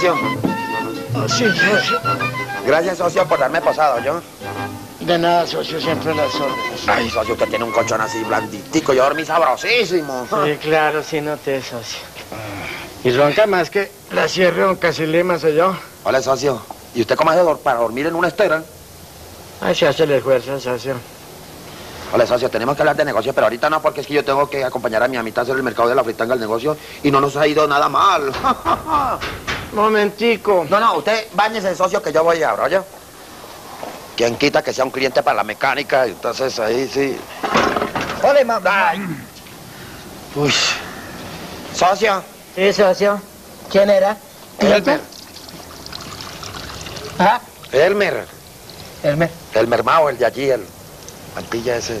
socio? Sí, socio. Gracias, socio, por darme posado, ¿yo? De nada, socio, siempre las órdenes. Ay, socio, usted tiene un colchón así blanditico. Yo dormí sabrosísimo. Sí, claro, sí noté, socio. Y ronca más que la cierre don Casilima soy yo. Hola, socio. ¿Y usted cómo hace para dormir en una estera? Ay, se hace el esfuerzo, socio. Hola, socio, tenemos que hablar de negocio, pero ahorita no, porque es que yo tengo que acompañar a mi amita a hacer el mercado de la fritanga al negocio y no nos ha ido nada mal. Momentico. No, no, usted bañese, socio, que yo voy ahora, ¿oye? ¿Quién quita que sea un cliente para la mecánica? Entonces ahí sí. Ole, mamá. Uy. Socio. Sí, socio. ¿Quién era? Elmer. Ah, Elmer. Elmer. El mermao, el de allí, el mantilla ese.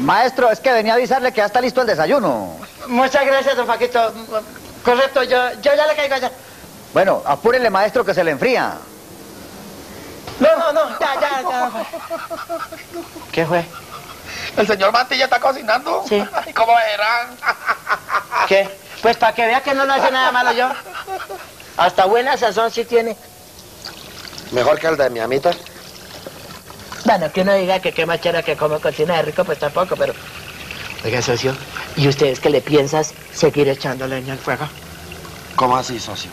Maestro, es que venía a avisarle que ya está listo el desayuno. Muchas gracias, don Faquito. Correcto, yo, yo ya le caigo allá. Bueno, apúrele, maestro, que se le enfría. No, no, no, ya, ya, ya. ¿Qué fue? El señor Mantilla está cocinando. Sí. ¿Cómo verán? ¿Qué? Pues para que vea que no lo hace nada malo yo. Hasta buena sazón sí tiene. Mejor que el de mi amita. Bueno, que uno diga que qué machera que como cocina de rico, pues tampoco, pero... Oiga, socio, ¿y ustedes qué le piensas seguir echando leña al fuego? ¿Cómo así, socio?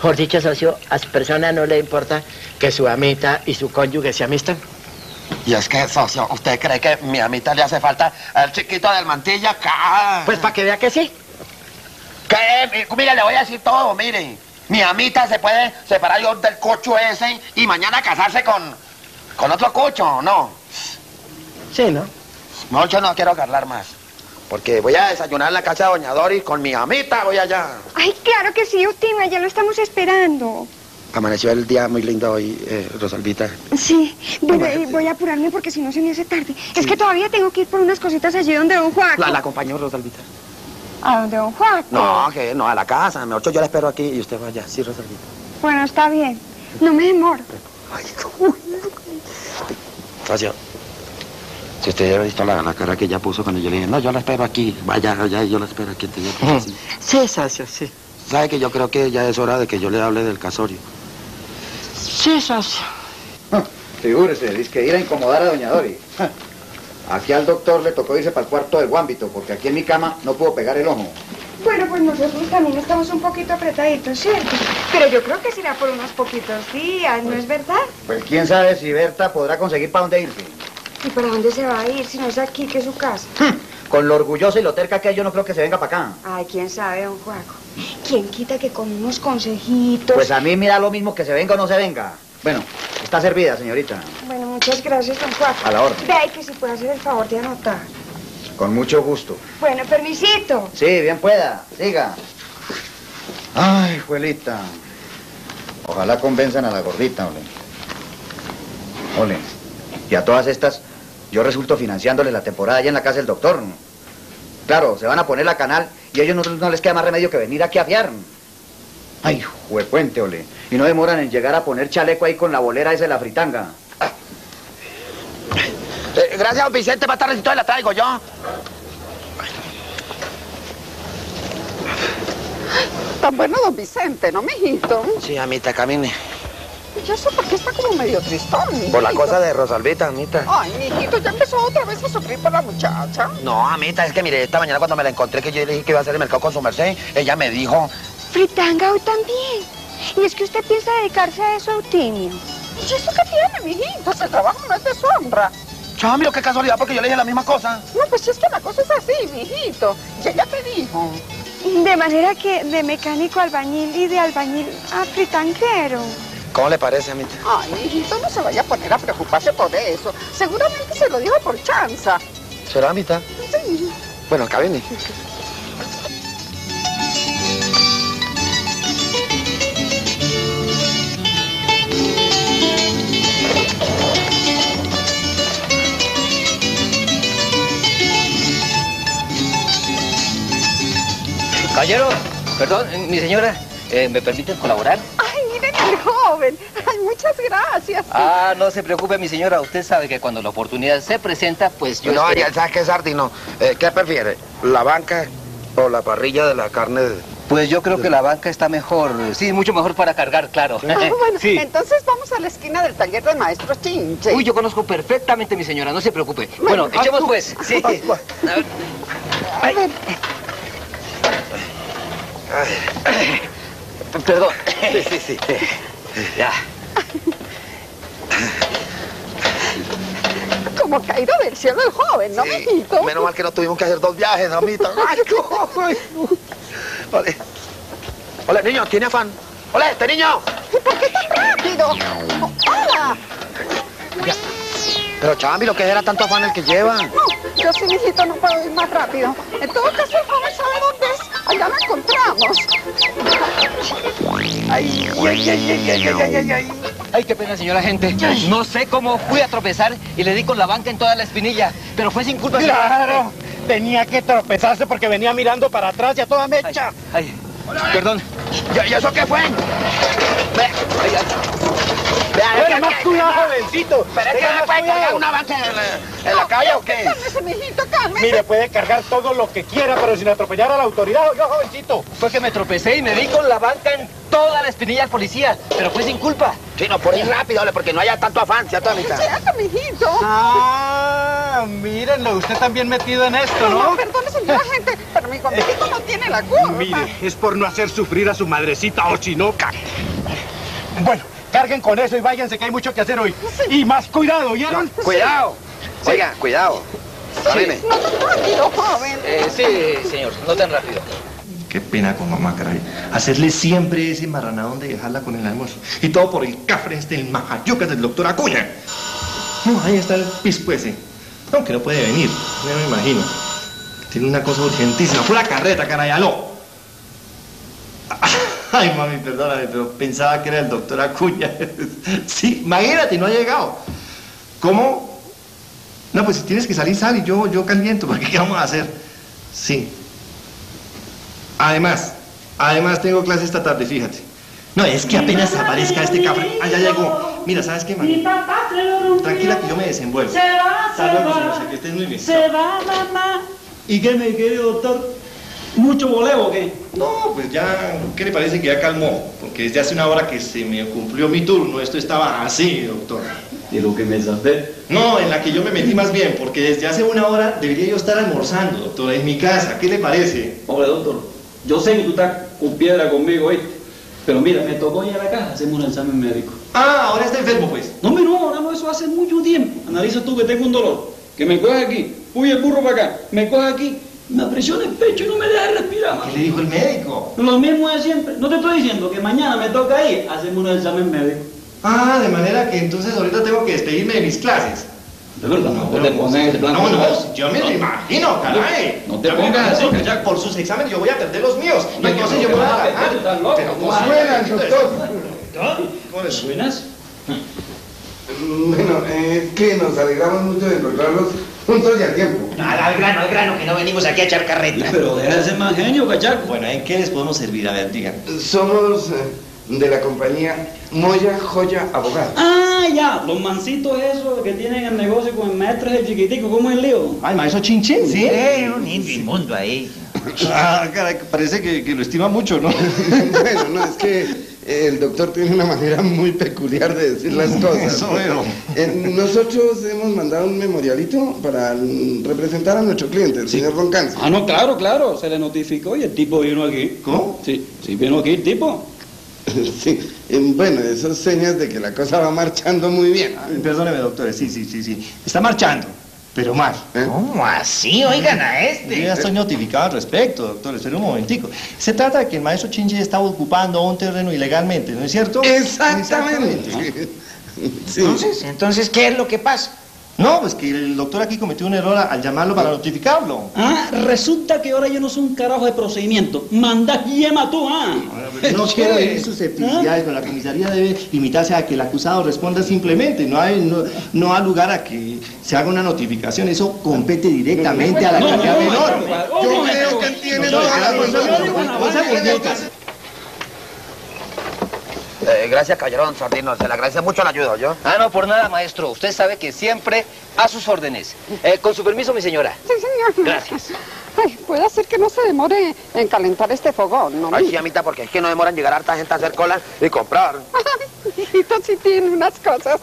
Por dicho, socio, a su persona no le importa que su amita y su cónyuge se amisten. Y es que, socio, ¿usted cree que mi amita le hace falta al chiquito del mantilla? ¡Ca! Pues para que vea que sí. ¿Qué? Mi- Mire, le voy a decir todo, mire. Mi amita se puede separar yo del cocho ese y mañana casarse con, con otro cocho, ¿no? Sí, ¿no? No, yo no quiero hablar más. Porque voy a desayunar en la casa de Doña Doris con mi amita, voy allá. Ay, claro que sí, Eutima, ya lo estamos esperando. Amaneció el día muy lindo hoy, eh, Rosalvita. Sí, bueno, voy a apurarme porque si no se me hace tarde. Es que todavía tengo que ir por unas cositas allí donde don Juaco. La, la acompañó Rosalvita. ¿A donde don Juaco? No, que no, a la casa. Mejor yo la espero aquí y usted vaya. Sí, Rosalvita. Bueno, está bien. No me demoro. Socio, si usted hubiera visto la, la cara que ella puso cuando yo le dije, no, yo la espero aquí, vaya allá y yo la espero aquí. Entonces, sí. Sí, socio, sí. ¿Sabe que yo creo que ya es hora de que yo le hable del casorio? Sí, socio. Figúrese, dice que ir a incomodar a doña Dori. Aquí al doctor le tocó irse para el cuarto del guámbito, porque aquí en mi cama no pudo pegar el ojo. Bueno, pues nosotros también estamos un poquito apretaditos, ¿cierto? Pero yo creo que será por unos poquitos días, ¿no es verdad? Pues quién sabe si Berta podrá conseguir para dónde irse. ¿Y para dónde se va a ir si no es aquí que es su casa? Con lo orgullosa y lo terca que es, yo no creo que se venga para acá. Ay, quién sabe, don Juaco. ¿Quién quita que con unos consejitos? Pues a mí me da lo mismo que se venga o no se venga. Bueno, está servida, señorita. Bueno, muchas gracias, don Juaco. A la orden. Vea, y que si puede hacer el favor de anotar. Con mucho gusto. Bueno, permisito. Sí, bien pueda. Siga. Ay, juelita. Ojalá convenzan a la gordita, ole. Ole. Y a todas estas, yo resulto financiándoles la temporada allá en la casa del doctor. Claro, se van a poner la canal y a ellos no, no les queda más remedio que venir aquí a fiar. Ay, juepuente, ole. Y no demoran en llegar a poner chaleco ahí con la bolera esa de la fritanga. Eh, gracias, don Vicente, más tardecito la traigo yo. Tan bueno, don Vicente, ¿no, mijito? Sí, amita, camine. ¿Y eso por qué está como medio tristón, mijito? Por la cosa de Rosalvita, amita. Ay, mijito, ya empezó otra vez a sufrir por la muchacha. No, amita, es que mire, esta mañana cuando me la encontré, que yo le dije que iba a hacer el mercado con su merced, ella me dijo, Fritanga hoy también. Y es que usted piensa dedicarse a eso, Eutimio. ¿Y eso qué tiene, mijito? Ese trabajo no es de sombra. chao, mira qué casualidad, porque yo le dije la misma cosa. No, pues si es que la cosa es así, mijito. Y ella te dijo. De manera que de mecánico albañil y de albañil a fritanguero. ¿Cómo le parece, amita? Ay, mijito, no se vaya a poner a preocuparse por eso. Seguramente se lo dijo por chanza. ¿Será, amita? Sí. Bueno, camine. Caballero, perdón, mi señora, eh, ¿me permiten colaborar? Joven. Ay, muchas gracias. Ah, no se preocupe, mi señora. Usted sabe que cuando la oportunidad se presenta, pues yo... no, espero- ya sabes qué, Sardino. Eh, ¿Qué prefiere? ¿La banca o la parrilla de la carne de, Pues yo creo que la banca está mejor. Sí, mucho mejor para cargar, claro. Ah, bueno, Sí. entonces vamos a la esquina del taller del maestro Chinche. Uy, yo conozco perfectamente, mi señora, no se preocupe. Bueno, echemos pues. Sí. A ver. A ver, Perdón. Sí, sí, sí. Ya. como caído del cielo el joven, ¿no, mijito? Menos mal que no tuvimos que hacer dos viajes, mamita. Ay, ay. Ole. Hola, niño, ¿tiene afán? Hola, este niño. ¿Y por qué tan rápido? ¡Hola! Pero Chambi, lo que era tanto afán el que lleva. No, yo sí, mijito, no puedo ir más rápido. En todo caso, el joven sabe dónde Allá lo encontramos. Ay, ay, ay, ay, ay, ay, ay, ay. Ay, qué pena, señora gente. No sé cómo fui a tropezar y le di con la banca en toda la espinilla. Pero fue sin culpa. señora. Claro, tenía que tropezarse porque venía mirando para atrás y a toda Ay, mecha. ay, perdón. ¿Y eso qué fue? Ve, Ay, ay. Es más que- cuidado, jovencito. ¿Pero es que no puede cargar un avance en la, en la calle o qué? Cálmese, mijito, cálmese. Mire, puede cargar todo lo que quiera, pero sin atropellar a la autoridad, yo, jovencito. Fue que me tropecé y me di con la banca en toda la espinilla al policía. Pero fue sin culpa. Sí, no, por ir rápido, porque no haya tanto afán, ¿cierto, amita? Cierto, mijito. Ah, mírenlo, usted también metido en esto, No, ¿no? perdone, señora gente, pero mi gordito no tiene la culpa. Mire, es por no hacer sufrir a su madrecita o chinoca. Bueno, carguen con eso y váyanse que hay mucho que hacer hoy. Y más cuidado, ¿oyeron? Cuidado. Oiga, cuidado. No tan rápido, joven. Eh, sí, señor, no tan rápido. Qué pena con mamá, caray. Hacerle siempre ese marranadón de dejarla con el almuerzo. Y todo por el cafre este, el majayucas del doctor Acuña. No, ahí está el pispo ese. Aunque no puede venir, ya me imagino. Tiene una cosa urgentísima. Fue la carreta, caray, aló. Ay, mami, perdóname, pero pensaba que era el doctor Acuña. Sí, imagínate, no ha llegado. ¿Cómo? No, pues si tienes que salir, sal y yo, yo caliento, porque ¿qué vamos a hacer? Sí. Además, además tengo clase esta tarde, fíjate. No, es que apenas aparezca este cafre. Ah, ya llegó. Mira, ¿sabes qué, mami? Tranquila que yo me desenvuelvo. Se va, Hasta se luego, va. que estés muy bien. Se va, mamá. ¿Y qué me quiere, doctor? ¿Mucho voleo o qué? No, pues ya, ¿qué le parece que ya calmó? Porque desde hace una hora que se me cumplió mi turno, esto estaba así, doctor. De lo que me zafé. No, en la que yo me metí más bien, porque desde hace una hora debería yo estar almorzando, doctor, en mi casa. ¿Qué le parece? Hombre, doctor, yo sé que tú estás con piedra conmigo, ¿oíste? Pero mira, me tocó ir a la casa, hacemos un examen médico. Ah, ahora está enfermo, pues. No, hombre, no, ahora no, eso hace mucho tiempo. Analiza tú que tengo un dolor. Que me coge aquí, puye el burro para acá, me coge aquí, me apresiona el pecho y no me deja respirar. ¿Qué le dijo el médico? Lo mismo de siempre. No te estoy diciendo que mañana me toca ir, hacemos un examen médico. Ah, de manera que entonces ahorita tengo que despedirme de mis clases. De verdad, no, pero- te pones de blanco. No, no, yo me lo imagino, caray. No te pongas así, cachaco. Por sus exámenes yo voy a perder los míos. Y No, entonces yo no, voy a ganar. Pero ¿cómo no vas a suena, perder? doctor. ¿Cómo? ¿Suenas? Bueno, es que nos alegramos mucho de encontrarlos juntos y a tiempo. Al, al grano, al grano, que no venimos aquí a echar Sí, carreta. Pero deja de ser más genio, cachaco. Bueno, ¿en qué les podemos servir? A ver, digan. Somos eh, de la compañía Moya Joya Abogados. Ah, ya, los mancitos esos que tienen el negocio con el maestro ese chiquitico, ¿cómo es el lío? Ay, maestro Chinchín, ¿sí? Eh, un indio inmundo ahí. Ah, caray, parece que, que lo estima mucho, ¿no? bueno, no, es que el doctor tiene una manera muy peculiar de decir las cosas. Eso veo. Eh, nosotros hemos mandado un memorialito para representar a nuestro cliente, el señor Roncanza. Ah, no, claro, claro, se le notificó y el tipo vino aquí. ¿Cómo? Sí, sí, vino aquí el tipo. Sí, eh, bueno, eso es señas de que la cosa va marchando muy bien. Ay, Perdóneme, doctor, sí, sí, sí, sí. Está marchando, pero mal. ¿Eh? ¿Cómo así? Oigan a Yo este. ya estoy notificado al respecto, doctor. Espera un momentico. Se trata de que el maestro Chinche está ocupando un terreno ilegalmente, ¿no es cierto? Exactamente. Sí. Entonces, entonces, ¿qué es lo que pasa? No, pues que el doctor aquí cometió un error al llamarlo para notificarlo. Ah, resulta que ahora yo no soy un carajo de procedimiento. Manda yema tú, ah. No quiero ir susceptibilidades, pero la comisaría debe limitarse a que el acusado responda simplemente. No, hay, no, no ha lugar a que se haga una notificación. Eso compete directamente a la No, no, menor. no, no, Yo creo que tiene toda la razón. no, no, no, No se no, no, muñecas. Eh, gracias, Callerón, Sardino. Se le agradece mucho la ayuda, ¿yo? Ah, no, por nada, maestro. Usted sabe que siempre a sus órdenes. Eh, con su permiso, mi señora. Sí, señor. Gracias. Ay, puede ser que no se demore en calentar este fogón, ¿no? Ay, sí, amita, porque es que no demoran llegar harta gente a hacer cola y comprar. Ay, hijito, sí tiene unas cosas.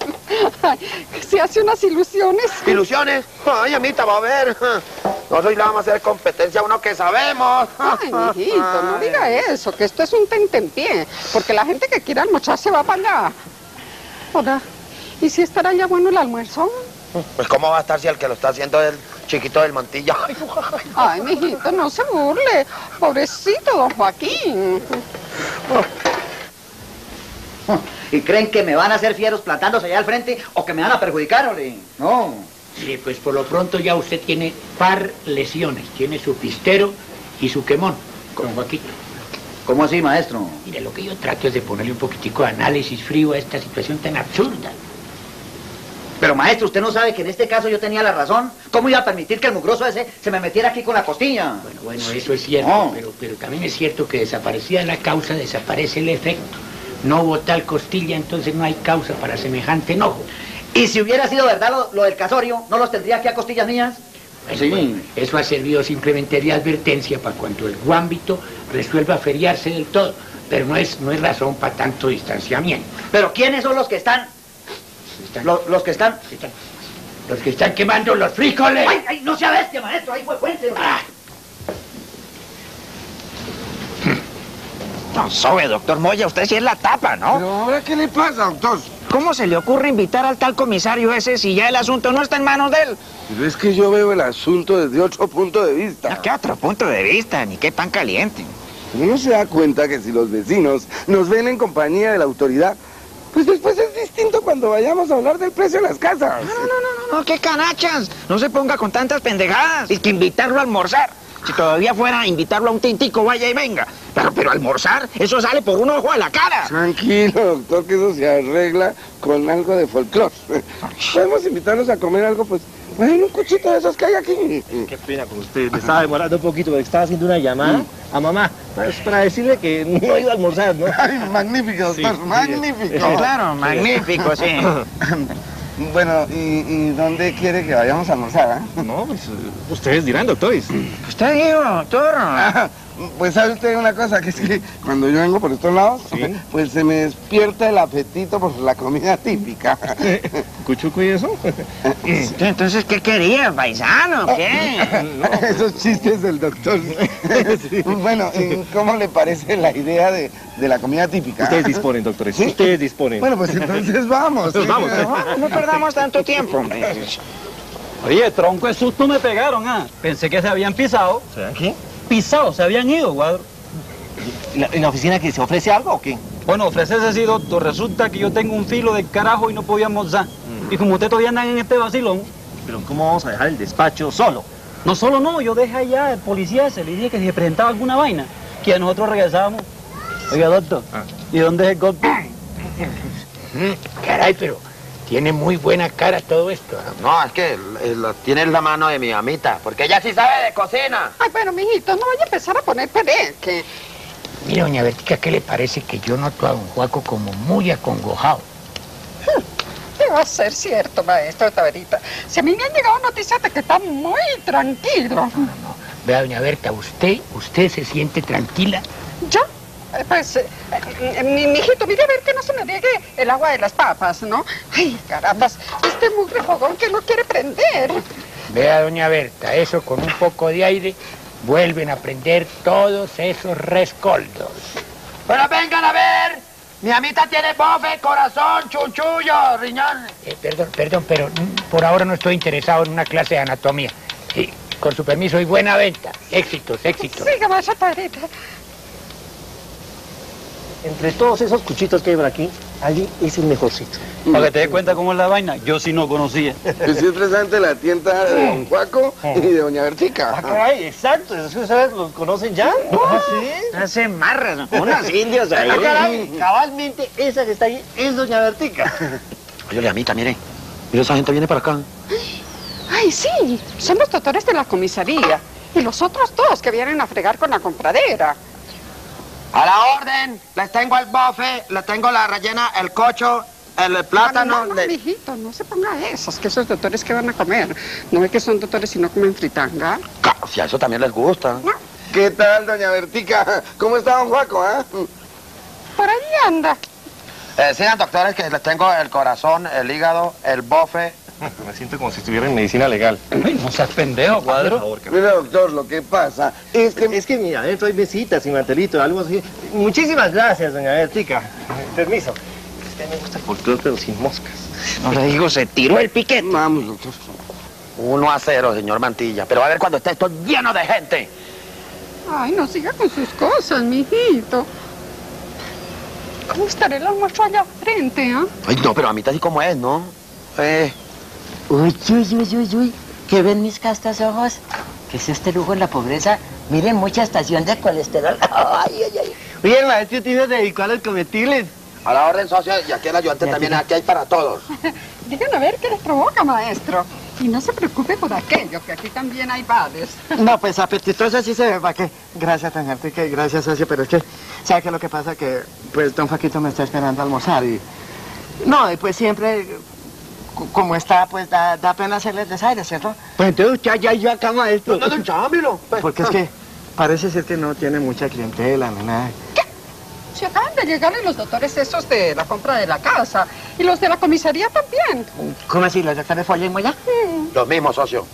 Ay, se hace unas ilusiones. ¿Ilusiones? Ay, amita, va a ver. Nosotros le vamos a hacer competencia a uno que sabemos. Ay, mijito, no diga eso, que esto es un tentempié, porque la gente que quiere almorzar se va para allá. Hola, ¿y si estará ya bueno el almuerzo? Pues cómo va a estar si el que lo está haciendo es el chiquito del Montilla. Ay, Ay, mijito, no se burle. Pobrecito don Joaquín. ¿Y creen que me van a hacer fieros plantándose allá al frente o que me van a perjudicar, ole? No. Mire, pues por lo pronto ya usted tiene par lesiones. Tiene su pistero y su quemón, con Joaquín. ¿Cómo así, maestro? Mire, lo que yo trato es de ponerle un poquitico de análisis frío a esta situación tan absurda. Pero maestro, usted no sabe que en este caso yo tenía la razón. ¿Cómo iba a permitir que el mugroso ese se me metiera aquí con la costilla? Bueno, bueno, eso es cierto, No. pero, pero también es cierto que desaparecida la causa, desaparece el efecto. No hubo tal costilla, entonces no hay causa para semejante enojo. Y si hubiera sido verdad lo, lo del casorio, ¿no los tendría aquí a costillas mías? Bueno, Sí. bueno, eso ha servido simplemente de advertencia para cuando el guámbito resuelva feriarse del todo, pero no es, no es razón para tanto distanciamiento. Pero ¿quiénes son los que están? Están- Lo- los que están... están- los que están quemando los frijoles. ¡Ay, ay, no sea bestia, maestro! Ahí fue fuente. Ah, No, sobe, doctor Moya, usted sí es la tapa, ¿no? Pero ahora, ¿qué le pasa, doctor? ¿Cómo se le ocurre invitar al tal comisario ese si ya el asunto no está en manos de él? Pero es que yo veo el asunto desde otro punto de vista. ¿Qué otro punto de vista? Ni qué tan caliente. Uno se da cuenta que si los vecinos nos ven en compañía de la autoridad, pues después es distinto cuando vayamos a hablar del precio de las casas. No, no, no, no, no, qué canachas. No se ponga con tantas pendejadas. Es que invitarlo a almorzar. Si todavía fuera a invitarlo a un tintico, vaya y venga. Pero, pero almorzar, eso sale por un ojo a la cara. Tranquilo, doctor, que eso se arregla con algo de folclore. Podemos invitarlos a comer algo, pues, bueno, un cuchito de esos que hay aquí. Qué pena con usted. Me estaba demorando un poquito porque estaba haciendo una llamada a mamá pues, para decirle que no iba a almorzar, ¿no? Ay, magnífico, doctor, Sí, sí. magnífico. Claro, magnífico, sí. Bueno, ¿y, y dónde quiere que vayamos a almorzar? ah? No, pues ustedes dirán, doctores. Usted dijo, doctor. Pues sabe usted una cosa, que es que cuando yo vengo por estos lados, Sí. pues se me despierta el apetito por la comida típica. ¿Cuchuco y eso? Entonces, ¿qué quería, paisano? ¿Qué? Esos chistes del doctor. Bueno, ¿y ¿cómo le parece la idea de, de la comida típica? Ustedes disponen, doctores. ¿Sí? Ustedes disponen. Bueno, pues entonces vamos. Pues vamos. No perdamos tanto tiempo, hombre. Oye, tronco de susto me pegaron, ah. Pensé que se habían pisado. ¿Será qué? Pisado, se habían ido, cuadro. ¿En la, en la oficina que se ofrece algo o qué? Bueno, ofrecerse así, doctor. Resulta que yo tengo un filo del carajo y no podía almorzar. Y como ustedes todavía andan en este vacilón, Pero ¿cómo vamos a dejar el despacho solo? no solo no, yo dejé allá al policía ese, le dije que si se presentaba alguna vaina, que ya nosotros regresábamos. Oiga, doctor, Ah. ¿y dónde es el golpe? caray, pero tiene muy buena cara todo esto. ¿no? No, es que eh, lo tiene en la mano de mi amita, porque ella sí sabe de cocina. Ay, pero mijito, no vaya a empezar a poner que Mire, doña Bertica, ¿qué le parece que yo noto a don Juaco como muy acongojado? ¿Qué va a ser cierto, maestro Taverita? Si a mí me han llegado noticias de que está muy tranquilo. Vea, doña Berta, usted, usted se siente tranquila. ¿Yo? Pues, eh, eh, mi mijito, mire a ver que no se me riegue el agua de las papas, ¿no? Ay, carambas, este mugre fogón que no quiere prender. Vea, doña Berta, eso con un poco de aire vuelven a prender todos esos rescoldos. Pero vengan a ver. Mi amita tiene bofe, corazón, chuchullo, riñón. Eh, perdón, perdón, pero por ahora no estoy interesado en una clase de anatomía. Sí, con su permiso y buena venta. Éxitos, éxitos. Siga, maestra Taverita. Entre todos esos cuchitos que hay por aquí, allí es el mejorcito. Para que te des cuenta cómo es la vaina, yo sí no conocía. Es interesante la tienda de Don Juaco y de Doña Bertica. Ah, caray, exacto. ¿Es que ustedes los conocen ya? ¿Ah, sí? Hace marras, unas indios ahí. Ah, caray, cabalmente, esa que está ahí es Doña Bertica. Oye, amita, mire. Mire, esa gente viene para acá. Ay, sí, son los doctores de la comisaría. Y los otros dos que vienen a fregar con la compradera. A la orden. Les tengo el bofe, les tengo la rellena, el cocho el plátano... No, no, le- mijito, no se ponga esos, que esos doctores que van a comer. No es que son doctores si no comen fritanga. Si a eso también les gusta. ¿Qué tal, doña Bertica? ¿Cómo está don Juaco, ah? Por ahí anda. Eh, doctores, que les tengo el corazón, el hígado, el bofe. Me siento como si estuviera en medicina legal. Ay, no seas pendejo, cuadro. Mira, doctor, lo que pasa es que... Es que mira, adentro hay mesitas y mantelito, algo así. Muchísimas gracias, doña Bertica. Permiso. Usted me gusta el folclore, pero sin moscas. No le digo, se tiró el piquete. Vamos, doctor. Uno a cero, señor Mantilla. Pero a ver cuando esté esto lleno de gente. Ay, no siga con sus cosas, mijito. ¿Cómo estará el almuerzo allá frente, ah? Ay, no, pero a mitad así como es, ¿no? Eh, Uy, uy, uy, uy, uy. ¿Qué ven mis castos ojos? ¿Qué es este lujo en la pobreza? Miren, mucha estación de colesterol. Ay, ay, ay. Oye, el maestro tiene dedicado a los comestibles. a la orden socio, y aquí el ayudante también, aquí hay para todos. Díganme a ver qué les provoca, maestro. Y no se preocupe por aquello, que aquí también hay bares. No, pues apetitoso sí se ve, ¿para qué? Gracias, doña Enrique, gracias, socio, pero es que, ¿sabe qué es lo que pasa? Que, pues, don Faquito me está esperando a almorzar y... No, y pues siempre, como está, pues, da, da pena hacerle el desaire, ¿cierto? Pues entonces usted ya yo acá, maestro. No, no, chámelo. Porque es que parece ser que no tiene mucha clientela ni nada. Se acaban de llegar los doctores esos de la compra de la casa. Y los de la comisaría también. ¿Cómo así? ¿Los doctores follen ya? Los mismos, socio.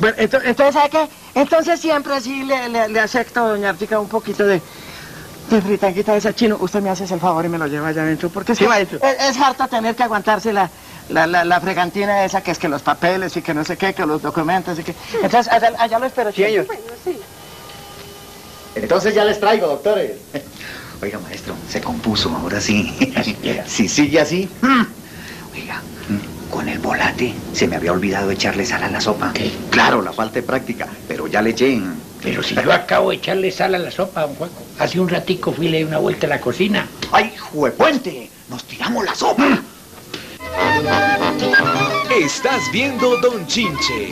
Bueno, ento- entonces, ¿sabe qué? Entonces siempre sí le, le, le acepto, doña Artica, un poquito de, de fritanguita de esa chino. Usted me hace el favor y me lo lleva allá adentro, porque es, Sí, que maestro. es, es harto tener que aguantarse la, la, la, fregantina esa, que es que los papeles y que no sé qué, que los documentos y que... Entonces, allá, allá lo espero. Bueno, sí. Entonces ya les traigo, doctores. Oiga, maestro, se compuso, ahora sí. Si sigue así. mm. Oiga, mm, con el volante se me había olvidado echarle sal a la sopa. ¿Qué? Claro, la falta de práctica, pero ya le eché. Pero si yo acabo de echarle sal a la sopa, don Juaco. Hace un ratico fui y le di una vuelta a la cocina. ¡Ay, juepuente! ¡Nos tiramos la sopa! Estás viendo Don Chinche.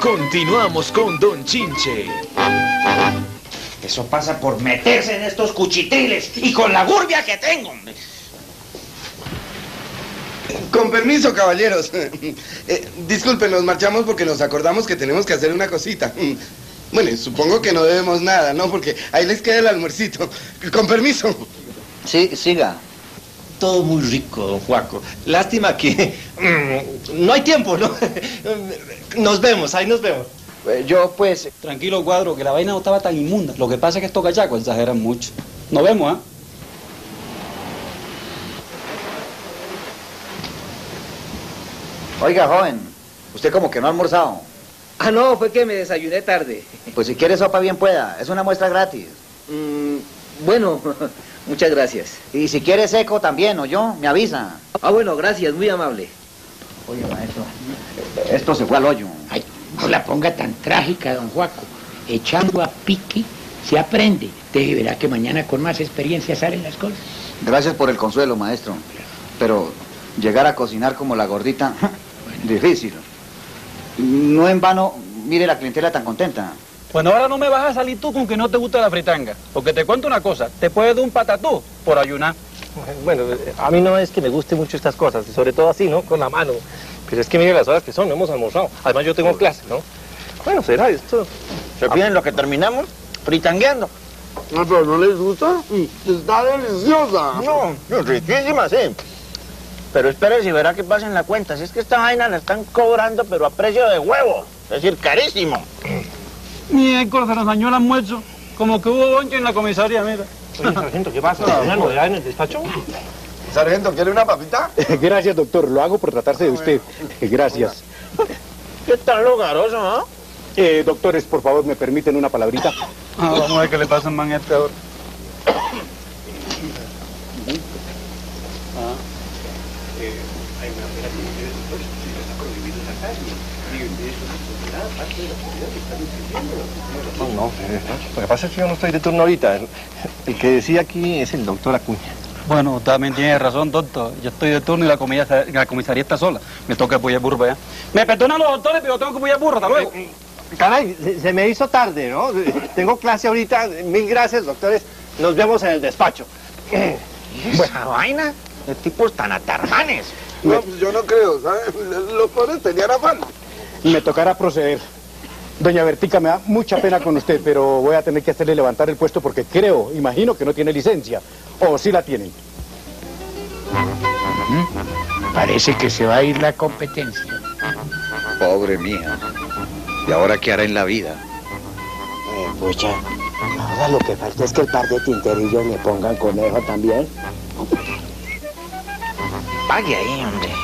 Continuamos con Don Chinche. Eso pasa por meterse en estos cuchitriles y con la gurbia que tengo. Con permiso, caballeros. Eh, disculpen, nos marchamos porque nos acordamos que tenemos que hacer una cosita. Bueno, supongo que no debemos nada, ¿no? Porque ahí les queda el almuercito. Con permiso. Sí, siga. Todo muy rico, don Juaco. Lástima que mm, no hay tiempo, ¿no? Nos vemos, ahí nos vemos. Yo, pues, Tranquilo, cuadro, que la vaina no estaba tan inmunda. Lo que pasa es que estos cachacos exageran mucho. Nos vemos, ¿ah? oiga, joven, usted como que no ha almorzado. Ah, no, fue que me desayuné tarde. Pues si quiere sopa, bien pueda. Es una muestra gratis. Mm, bueno, muchas gracias. Y si quiere seco también, o yo, me avisa. Ah, bueno, gracias, muy amable. Oye, maestro, esto se fue al hoyo. Ay, no la ponga tan trágica, don Juaco. Echando a pique se aprende. Te verá que mañana con más experiencia salen las cosas. Gracias por el consuelo, maestro. Pero llegar a cocinar como la gordita, difícil. No en vano, mire la clientela tan contenta. Bueno, ahora no me vas a salir tú con que no te gusta la fritanga. Porque te cuento una cosa, te puedes dar un patatú por ayunar. Bueno, a mí no es que me guste mucho estas cosas, sobre todo así, ¿no? Con la mano. Pero es que mire las horas que son, no hemos almorzado. Además yo tengo clase, ¿no? Bueno, será esto. ¿Se piden lo que terminamos? Fritangueando. No, pero no les gusta. Mm, Está deliciosa. No, riquísima, sí. Pero espere si verá que pasa en la cuenta. Si es que esta vaina la están cobrando, pero a precio de huevo. Es decir, carísimo. Miércoles se nos dañó el almuerzo. Como que hubo bonche en la comisaría, mira. Oye, sargento, ¿qué pasa? ¿Una novedad en el despacho? Sargento, ¿quiere una papita? Gracias, doctor. Lo hago por tratarse de usted. Gracias. ¿Qué tan lugaroso, no? Eh, doctores, por favor, ¿me permiten una palabrita? Ah, vamos a ver qué le pasa man este ahora. No, no, eh, lo que pasa es que yo no estoy de turno ahorita. El, el que decía aquí es el doctor Acuña. Bueno, también tiene razón, doctor. Yo estoy de turno y la, comida- la comisaría está sola. Me toca apoyar burro para allá. Me perdonan los doctores, pero tengo que apoyar burro. Hasta luego. Caray, se, se me hizo tarde, ¿no? Tengo clase ahorita. Mil gracias, doctores. Nos vemos en el despacho. ¿Esa vaina? De tipos tan atarmanes. No, pues yo no creo, ¿sabes? Los pobres tenían afán. Me tocará proceder. Doña Bertica, me da mucha pena con usted, pero voy a tener que hacerle levantar el puesto porque creo, imagino que no tiene licencia. O sí la tienen. Parece que se va a ir la competencia. Pobre mía. ¿Y ahora qué hará en la vida? Eh, pucha, ahora lo que falta es que el par de tinterillos le pongan conejo también. Pague aí, André.